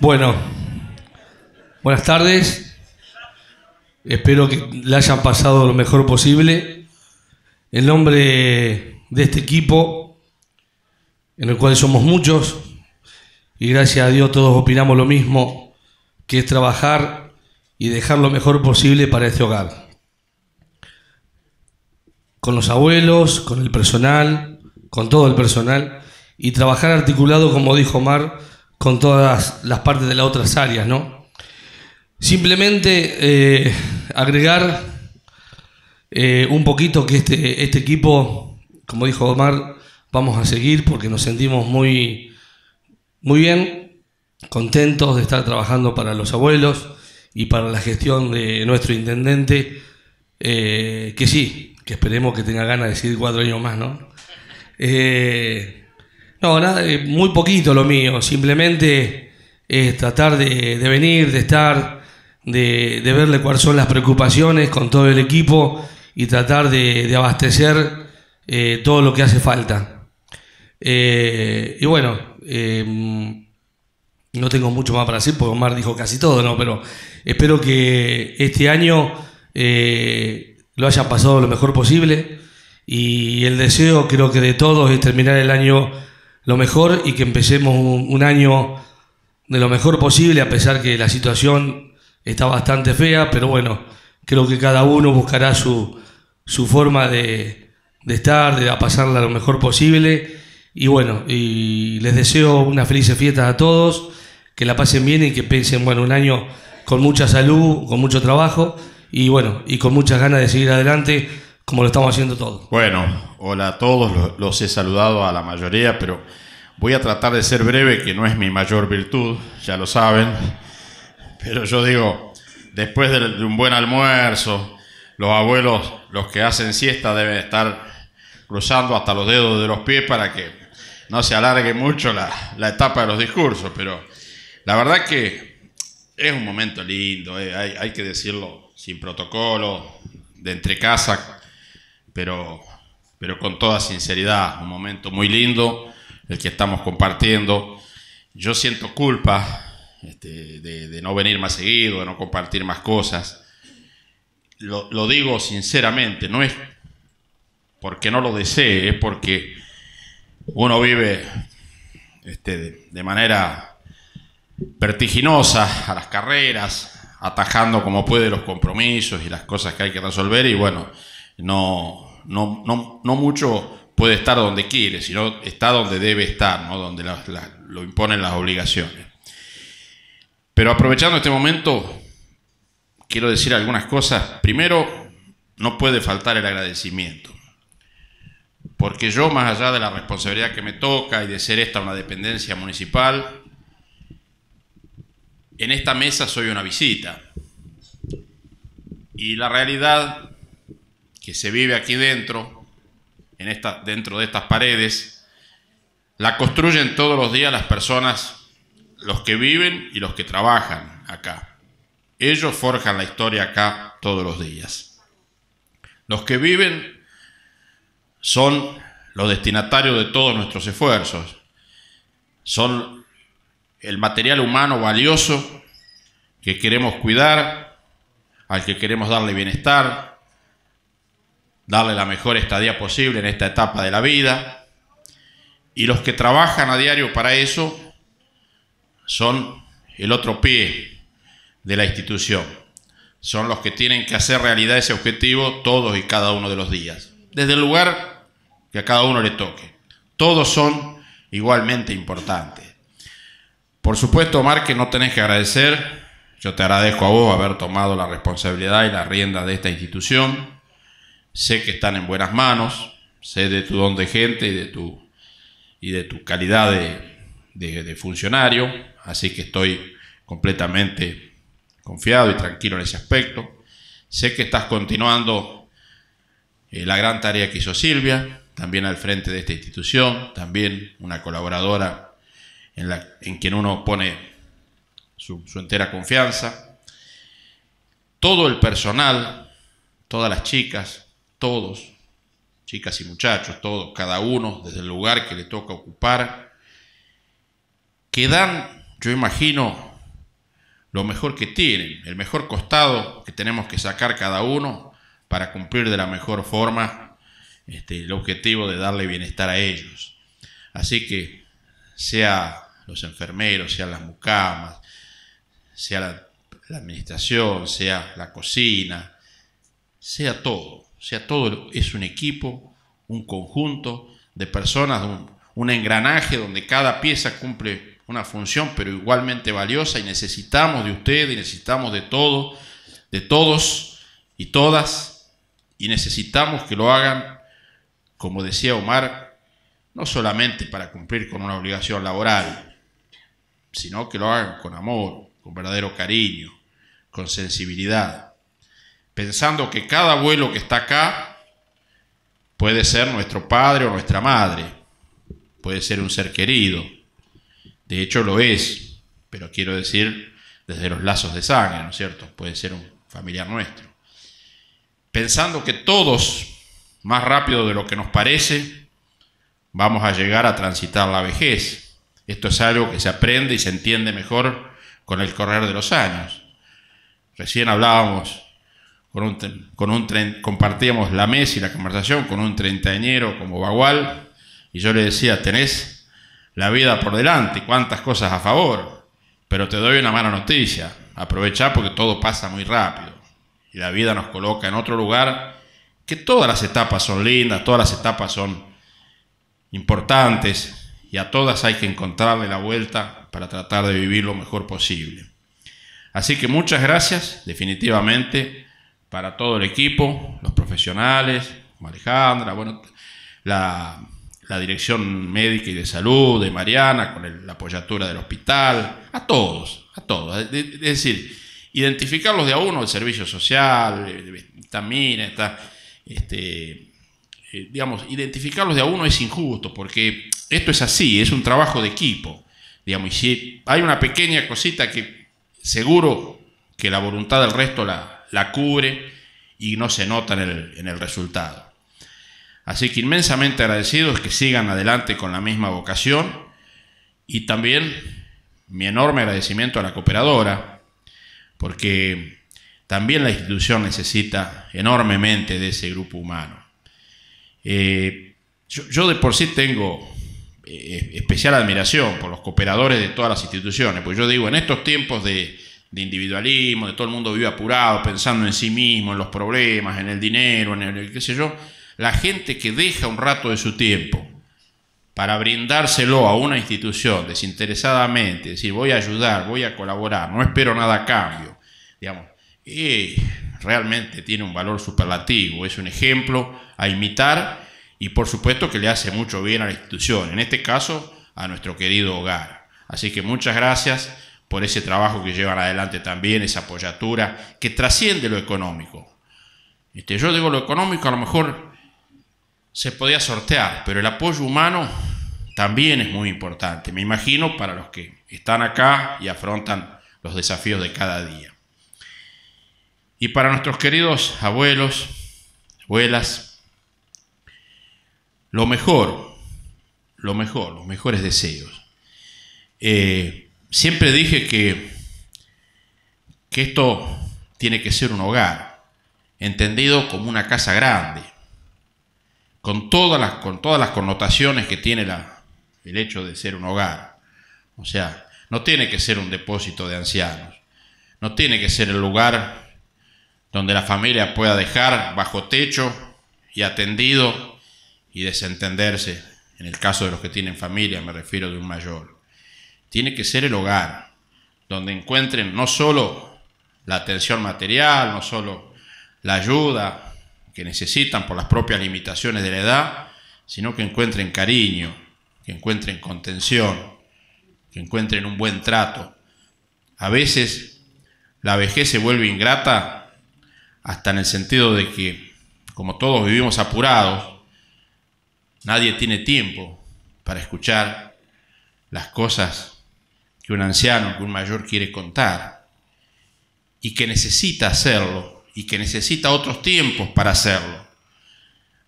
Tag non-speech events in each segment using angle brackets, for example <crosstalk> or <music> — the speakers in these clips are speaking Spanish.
Bueno, buenas tardes. Espero que le hayan pasado lo mejor posible. En nombre de este equipo, en el cual somos muchos, y gracias a Dios todos opinamos lo mismo, que es trabajar y dejar lo mejor posible para este hogar. Con los abuelos, con el personal, con todo el personal, y trabajar articulado, como dijo Omar, con todas las partes de las otras áreas, ¿no? Simplemente eh, agregar eh, un poquito que este, este equipo, como dijo Omar, vamos a seguir porque nos sentimos muy, muy bien, contentos de estar trabajando para los abuelos y para la gestión de nuestro intendente, eh, que sí, que esperemos que tenga ganas de seguir cuatro años más, ¿no? No, nada, eh, muy poquito lo mío, simplemente es tratar de, venir, de estar, de, verle cuáles son las preocupaciones con todo el equipo y tratar de, abastecer eh, todo lo que hace falta. Eh, y bueno, no tengo mucho más para decir porque Omar dijo casi todo, ¿no? Pero espero que este año lo haya pasado lo mejor posible y el deseo creo que de todos es terminar el año lo mejor y que empecemos un, año de lo mejor posible, a pesar que la situación está bastante fea, pero bueno, creo que cada uno buscará su, su forma de, estar, de pasarla lo mejor posible. Y bueno, y les deseo una feliz fiesta a todos, que la pasen bien y que piensen, bueno, un año con mucha salud, con mucho trabajo y bueno, y con muchas ganas de seguir adelante como lo estamos haciendo todos. Bueno, hola a todos, los, he saludado a la mayoría, pero voy a tratar de ser breve, que no es mi mayor virtud, ya lo saben. Pero yo digo, después de, un buen almuerzo, los abuelos, los que hacen siesta, deben estar cruzando hasta los dedos de los pies para que no se alargue mucho la, etapa de los discursos. Pero la verdad que es un momento lindo, eh, hay, hay que decirlo sin protocolo, de entre casa pero, pero con toda sinceridad, un momento muy lindo el que estamos compartiendo. Yo siento culpa este, de, no venir más seguido, de no compartir más cosas. Lo, digo sinceramente, no es porque no lo desee, es porque uno vive este, de manera vertiginosa a las carreras, atajando como puede los compromisos y las cosas que hay que resolver y bueno, no, no, no, no mucho puede estar donde quiere, sino está donde debe estar, ¿no? donde lo imponen las obligaciones. Pero aprovechando este momento, quiero decir algunas cosas. Primero, no puede faltar el agradecimiento. Porque yo, más allá de la responsabilidad que me toca y de ser esta una dependencia municipal, en esta mesa soy una visita. Y la realidad que se vive aquí dentro, en esta, dentro de estas paredes, la construyen todos los días las personas, los que viven y los que trabajan acá. Ellos forjan la historia acá todos los días. Los que viven son los destinatarios de todos nuestros esfuerzos. Son el material humano valioso que queremos cuidar, al que queremos darle bienestar, darle la mejor estadía posible en esta etapa de la vida. Y los que trabajan a diario para eso son el otro pie de la institución. Son los que tienen que hacer realidad ese objetivo todos y cada uno de los días. Desde el lugar que a cada uno le toque. Todos son igualmente importantes. Por supuesto, Omar, que no tenés que agradecer. Yo te agradezco a vos haber tomado la responsabilidad y la rienda de esta institución sé que están en buenas manos, sé de tu don de gente y de tu, y de tu calidad de, funcionario, así que estoy completamente confiado y tranquilo en ese aspecto. Sé que estás continuando eh, la gran tarea que hizo Silvia, también al frente de esta institución, también una colaboradora en, la, en quien uno pone su, su entera confianza. Todo el personal, todas las chicas, todos, chicas y muchachos, todos, cada uno, desde el lugar que le toca ocupar, que dan, yo imagino, lo mejor que tienen, el mejor costado que tenemos que sacar cada uno para cumplir de la mejor forma este, el objetivo de darle bienestar a ellos. Así que sea los enfermeros, sea las mucamas, sea la, administración, sea la cocina, sea todo, sea todo, es un equipo, un conjunto de personas, un, engranaje donde cada pieza cumple una función, pero igualmente valiosa y necesitamos de usted y necesitamos de todo, de todos y todas, y necesitamos que lo hagan, como decía Omar, no solamente para cumplir con una obligación laboral, sino que lo hagan con amor, con verdadero cariño, con sensibilidad, pensando que cada abuelo que está acá puede ser nuestro padre o nuestra madre, puede ser un ser querido, de hecho lo es, pero quiero decir desde los lazos de sangre, ¿no es cierto? Puede ser un familiar nuestro. Pensando que todos, más rápido de lo que nos parece, vamos a llegar a transitar la vejez. Esto es algo que se aprende y se entiende mejor con el correr de los años. Recién hablábamos, con un, con un compartíamos la mesa y la conversación con un treintañero como Bagual, y yo le decía, tenés la vida por delante, cuántas cosas a favor, pero te doy una mala noticia, aprovecha porque todo pasa muy rápido y la vida nos coloca en otro lugar que todas las etapas son lindas, todas las etapas son importantes y a todas hay que encontrarle la vuelta para tratar de vivir lo mejor posible. Así que muchas gracias definitivamente para todo el equipo, los profesionales, Alejandra, bueno, la la dirección médica y de salud de Mariana, con la apoyatura del hospital, a todos, a todos. Es decir, identificarlos de a uno, el servicio social, eh, también está, este, eh, digamos, identificarlos de a uno es injusto, porque esto es así, es un trabajo de equipo, digamos, y si hay una pequeña cosita que seguro que la voluntad del resto la, la cubre y no se nota en el, en el resultado. Así que inmensamente agradecidos que sigan adelante con la misma vocación y también mi enorme agradecimiento a la cooperadora, porque también la institución necesita enormemente de ese grupo humano. Eh, yo, de por sí tengo eh, especial admiración por los cooperadores de todas las instituciones, pues yo digo, en estos tiempos de, de individualismo, de todo el mundo vive apurado, pensando en sí mismo, en los problemas, en el dinero, en el qué sé yo, la gente que deja un rato de su tiempo para brindárselo a una institución desinteresadamente, decir voy a ayudar, voy a colaborar, no espero nada a cambio, digamos, realmente tiene un valor superlativo, es un ejemplo a imitar y por supuesto que le hace mucho bien a la institución, en este caso a nuestro querido hogar. Así que muchas gracias por ese trabajo que llevan adelante también, esa apoyatura que trasciende lo económico. Este, yo digo lo económico, a lo mejor se podía sortear, pero el apoyo humano también es muy importante, me imagino, para los que están acá y afrontan los desafíos de cada día. Y para nuestros queridos abuelos, abuelas, lo mejor, lo mejor, los mejores deseos. Eh, siempre dije que, que esto tiene que ser un hogar, entendido como una casa grande, con todas las, con todas las connotaciones que tiene la, el hecho de ser un hogar. O sea, no tiene que ser un depósito de ancianos, no tiene que ser el lugar donde la familia pueda dejar bajo techo y atendido y desentenderse, en el caso de los que tienen familia, me refiero de un mayor. Tiene que ser el hogar, donde encuentren no solo la atención material, no solo la ayuda, que necesitan por las propias limitaciones de la edad, sino que encuentren cariño, que encuentren contención, que encuentren un buen trato. A veces la vejez se vuelve ingrata hasta en el sentido de que, como todos vivimos apurados, nadie tiene tiempo para escuchar las cosas que un anciano, que un mayor quiere contar y que necesita hacerlo y que necesita otros tiempos para hacerlo.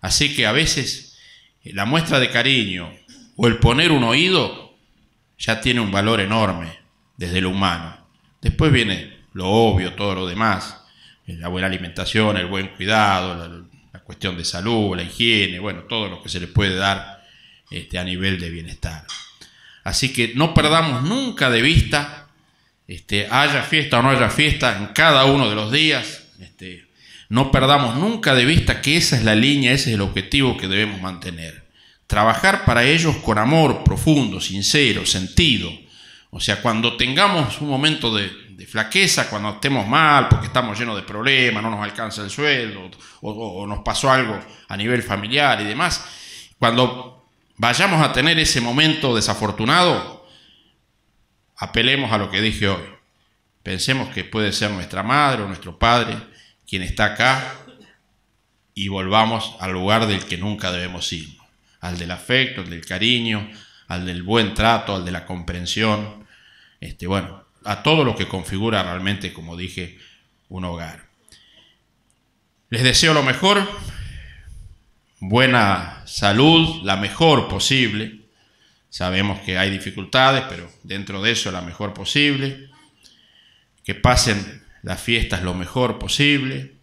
Así que a veces eh, la muestra de cariño o el poner un oído ya tiene un valor enorme desde lo humano, Después viene lo obvio, todo lo demás, la buena alimentación, el buen cuidado, la, cuestión de salud, la higiene, bueno, todo lo que se le puede dar este, a nivel de bienestar. Así que no perdamos nunca de vista, este, haya fiesta o no haya fiesta, en cada uno de los días, este, no perdamos nunca de vista que esa es la línea, ese es el objetivo que debemos mantener. Trabajar para ellos con amor profundo, sincero, sentido. O sea, cuando tengamos un momento de, de flaqueza, cuando estemos mal, porque estamos llenos de problemas, no nos alcanza el sueldo, o, nos pasó algo a nivel familiar y demás, cuando vayamos a tener ese momento desafortunado, apelemos a lo que dije hoy. Pensemos que puede ser nuestra madre o nuestro padre quien está acá y volvamos al lugar del que nunca debemos ir, al del afecto, al del cariño, al del buen trato, al de la comprensión. Este, bueno, a todo lo que configura realmente, como dije, un hogar. Les deseo lo mejor, buena salud, la mejor posible. Sabemos que hay dificultades, pero dentro de eso la mejor posible. Que pasen las fiestas lo mejor posible.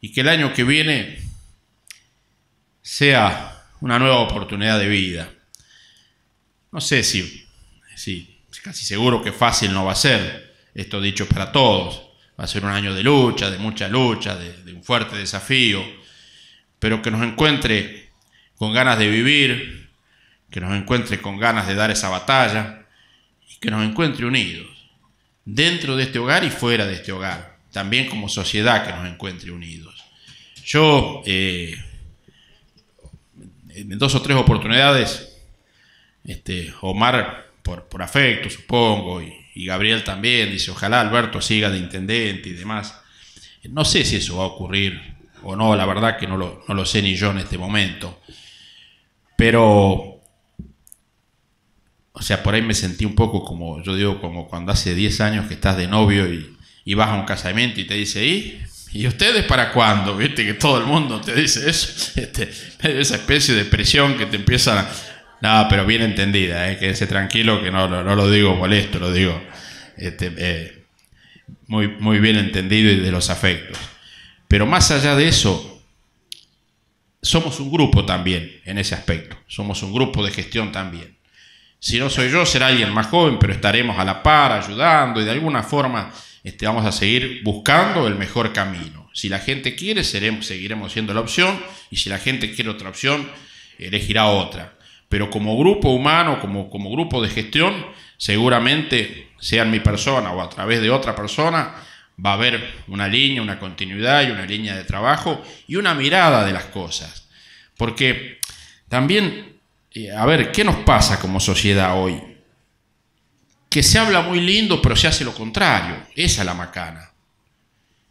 Y que el año que viene sea una nueva oportunidad de vida. No sé si, si casi seguro que fácil no va a ser, esto dicho para todos, va a ser un año de lucha, de mucha lucha, de, un fuerte desafío, pero que nos encuentre con ganas de vivir, que nos encuentre con ganas de dar esa batalla y que nos encuentre unidos, dentro de este hogar y fuera de este hogar, también como sociedad que nos encuentre unidos. Yo, eh, en dos o tres oportunidades, este, Omar por, afecto, supongo, y, Gabriel también, dice, ojalá Alberto siga de intendente y demás. No sé si eso va a ocurrir o no, la verdad que no lo, no lo sé ni yo en este momento. Pero, o sea, por ahí me sentí un poco como, yo digo, como cuando hace 10 años que estás de novio y, vas a un casamiento y te dice, ¿y? ¿Y ustedes para cuándo? ¿Viste que todo el mundo te dice eso? <laughs> Este, esa especie de presión que te empiezan a, no, pero bien entendida, ¿eh? quédese tranquilo que no, no, lo digo molesto, lo digo este, eh, muy, muy bien entendido y de los afectos. Pero más allá de eso, somos un grupo también en ese aspecto, somos un grupo de gestión también. Si no soy yo, será alguien más joven, pero estaremos a la par, ayudando y de alguna forma este, vamos a seguir buscando el mejor camino. Si la gente quiere, seremos, seguiremos siendo la opción y si la gente quiere otra opción, elegirá otra pero como grupo humano, como, como grupo de gestión, seguramente, sea mi persona o a través de otra persona, va a haber una línea, una continuidad y una línea de trabajo y una mirada de las cosas. Porque también, eh, a ver, ¿qué nos pasa como sociedad hoy? Que se habla muy lindo, pero se hace lo contrario. Esa es la macana.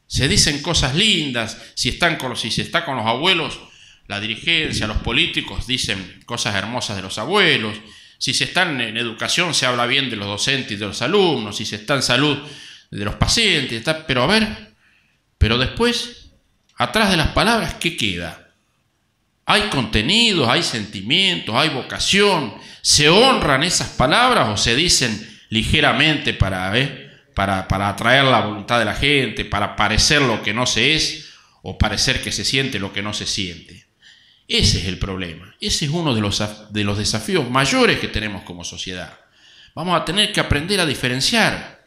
Se dicen cosas lindas, si, están con si se está con los abuelos, la dirigencia, los políticos dicen cosas hermosas de los abuelos, si se está en educación se habla bien de los docentes y de los alumnos, si se está en salud de los pacientes, pero a ver, pero después, atrás de las palabras, ¿qué queda? Hay contenidos, hay sentimientos, hay vocación, ¿se honran esas palabras o se dicen ligeramente para, para, para atraer la voluntad de la gente, para parecer lo que no se es o parecer que se siente lo que no se siente? Ese es el problema. Ese es uno de los, de los desafíos mayores que tenemos como sociedad. Vamos a tener que aprender a diferenciar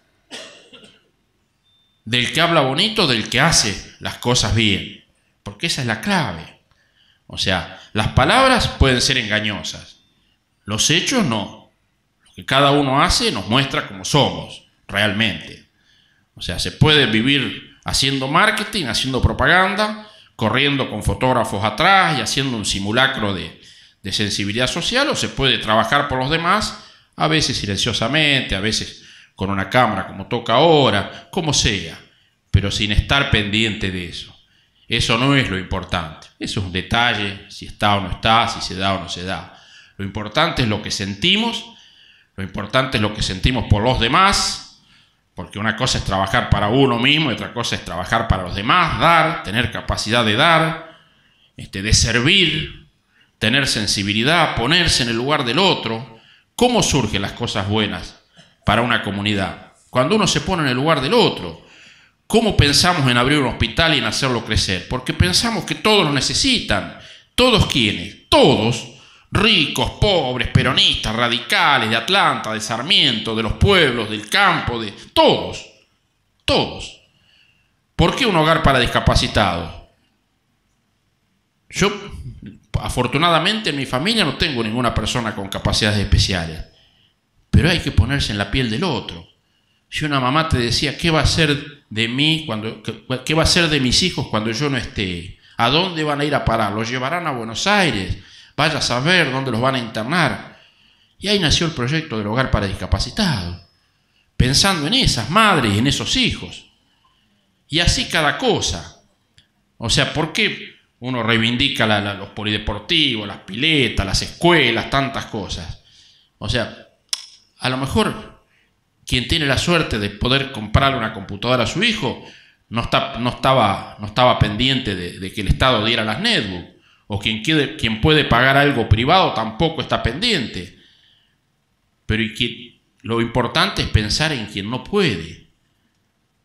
del que habla bonito del que hace las cosas bien. Porque esa es la clave. O sea, las palabras pueden ser engañosas. Los hechos no. Lo que cada uno hace nos muestra cómo somos realmente. O sea, se puede vivir haciendo marketing, haciendo propaganda, corriendo con fotógrafos atrás y haciendo un simulacro de, sensibilidad social, o se puede trabajar por los demás, a veces silenciosamente, a veces con una cámara como toca ahora, como sea, pero sin estar pendiente de eso. Eso no es lo importante, eso es un detalle, si está o no está, si se da o no se da. Lo importante es lo que sentimos, lo importante es lo que sentimos por los demás, porque una cosa es trabajar para uno mismo y otra cosa es trabajar para los demás, dar, tener capacidad de dar, este, de servir, tener sensibilidad, ponerse en el lugar del otro. ¿Cómo surgen las cosas buenas para una comunidad? Cuando uno se pone en el lugar del otro. ¿Cómo pensamos en abrir un hospital y en hacerlo crecer? Porque pensamos que todos lo necesitan. ¿Todos quiénes? Todos. Ricos, pobres, peronistas, radicales, de Atlanta, de Sarmiento, de los pueblos, del campo, de todos. Todos. ¿Por qué un hogar para discapacitados? Yo, afortunadamente en mi familia no tengo ninguna persona con capacidades especiales, pero hay que ponerse en la piel del otro. Si una mamá te decía, ¿qué va a ser de mí cuando, qué va a ser de mis hijos cuando yo no esté? ¿A dónde van a ir a parar? ¿Los llevarán a Buenos Aires? Vaya a saber dónde los van a internar. Y ahí nació el proyecto del hogar para discapacitados, pensando en esas madres y en esos hijos. Y así cada cosa. O sea, ¿por qué uno reivindica los polideportivos, las piletas, las escuelas, tantas cosas? O sea, a lo mejor quien tiene la suerte de poder comprarle una computadora a su hijo no, está, no, estaba, no estaba pendiente de, que el Estado diera las netbooks. O quien, quien puede pagar algo privado tampoco está pendiente. Pero lo importante es pensar en quien no puede.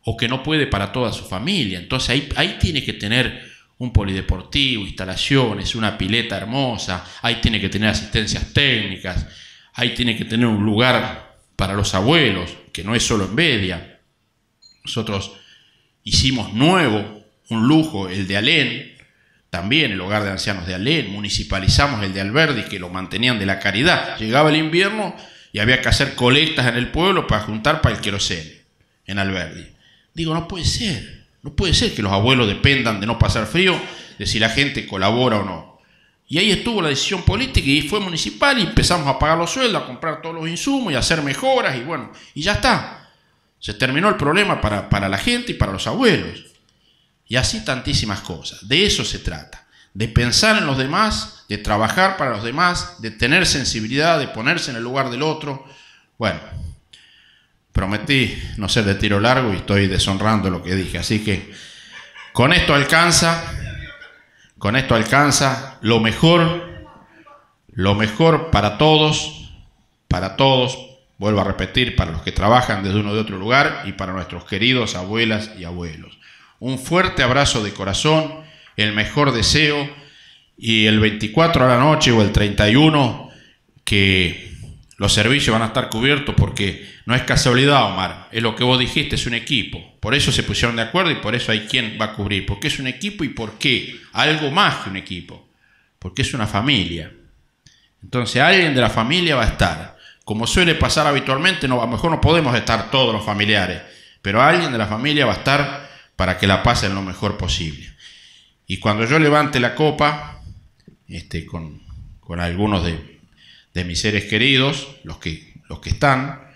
O que no puede para toda su familia. Entonces ahí, ahí tiene que tener un polideportivo, instalaciones, una pileta hermosa. Ahí tiene que tener asistencias técnicas. Ahí tiene que tener un lugar para los abuelos, que no es solo en Bedia. Nosotros hicimos nuevo, un lujo, el de Alén, también el hogar de ancianos de Alén, municipalizamos el de Alberdi, que lo mantenían de la caridad. Llegaba el invierno y había que hacer colectas en el pueblo para juntar para el queroseno en Alberdi. Digo, no puede ser, no puede ser que los abuelos dependan de no pasar frío, de si la gente colabora o no. Y ahí estuvo la decisión política y fue municipal y empezamos a pagar los sueldos, a comprar todos los insumos y a hacer mejoras y bueno, y ya está. Se terminó el problema para, para la gente y para los abuelos. Y así tantísimas cosas. De eso se trata. De pensar en los demás, de trabajar para los demás, de tener sensibilidad, de ponerse en el lugar del otro. Bueno, prometí no ser de tiro largo y estoy deshonrando lo que dije. Así que con esto alcanza con esto alcanza lo mejor, lo mejor para todos, para todos, vuelvo a repetir, para los que trabajan desde uno de otro lugar y para nuestros queridos abuelas y abuelos. Un fuerte abrazo de corazón, el mejor deseo y el 24 a la noche o el 31 que los servicios van a estar cubiertos porque no es casualidad, Omar, es lo que vos dijiste, es un equipo. Por eso se pusieron de acuerdo y por eso hay quien va a cubrir. Porque es un equipo y por qué. Algo más que un equipo. Porque es una familia. Entonces alguien de la familia va a estar. Como suele pasar habitualmente, no, a lo mejor no podemos estar todos los familiares, pero alguien de la familia va a estar para que la pasen lo mejor posible. Y cuando yo levante la copa, este, con, algunos de, de mis seres queridos, los que, los que están,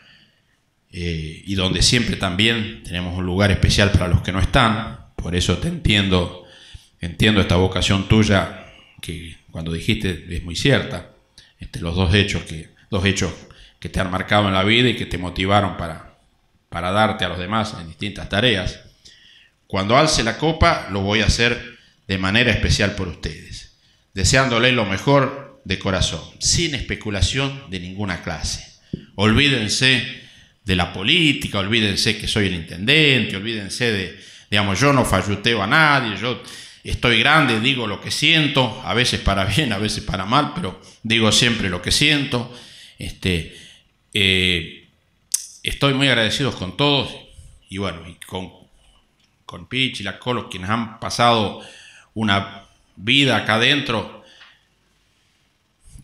eh, y donde siempre también tenemos un lugar especial para los que no están. Por eso te entiendo, entiendo esta vocación tuya que cuando dijiste es muy cierta. Este, los dos hechos que, dos hechos que te han marcado en la vida y que te motivaron para, para darte a los demás en distintas tareas. Cuando alce la copa lo voy a hacer de manera especial por ustedes, deseándole lo mejor de corazón, sin especulación de ninguna clase. Olvídense de la política, olvídense que soy el intendente, olvídense de, digamos, yo no falluteo a nadie, yo estoy grande, digo lo que siento, a veces para bien, a veces para mal, pero digo siempre lo que siento. Este, eh, estoy muy agradecido con todos y bueno, y con, con Pich y la Colo, quienes han pasado una vida acá adentro.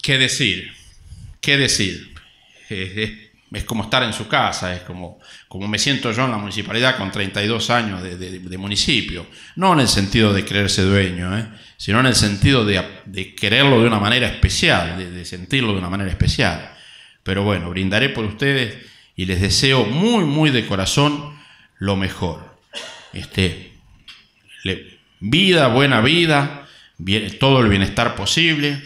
¿Qué decir? ¿Qué decir? es como estar en su casa, es como, como me siento yo en la municipalidad con 32 años de, municipio. No en el sentido de creerse dueño, ¿eh? sino en el sentido de, quererlo de una manera especial, de, sentirlo de una manera especial. Pero bueno, brindaré por ustedes y les deseo muy, muy de corazón lo mejor. Este, vida, buena vida, todo el bienestar posible.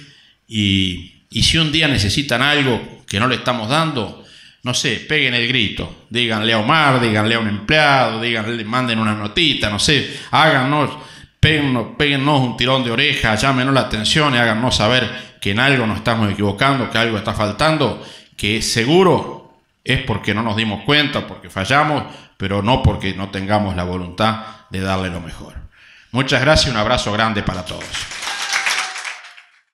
Y, si un día necesitan algo que no le estamos dando, no sé, peguen el grito, díganle a Omar, díganle a un empleado, díganle, manden una notita, no sé, háganos, péguenos, un tirón de oreja, llámenos la atención y háganos saber que en algo nos estamos equivocando, que algo está faltando, que seguro es porque no nos dimos cuenta, porque fallamos, pero no porque no tengamos la voluntad de darle lo mejor. Muchas gracias y un abrazo grande para todos.